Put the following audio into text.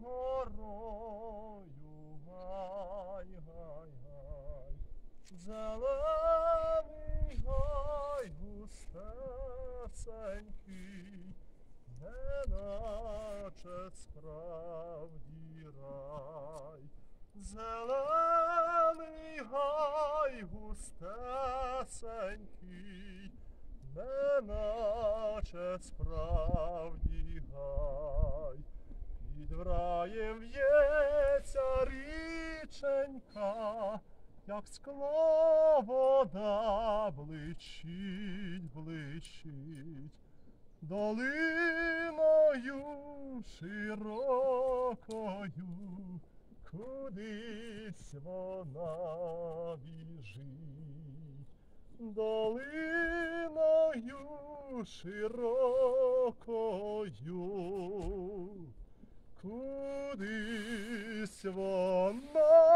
горою, гай, гай, гай, зелений гай густесенький, неначе справді рай. Зелений гай густесенький, неначе справді гай. Як скло вода блищить, блищить, долиною широкою, кудись вона біжить, долиною широкою, кудись вона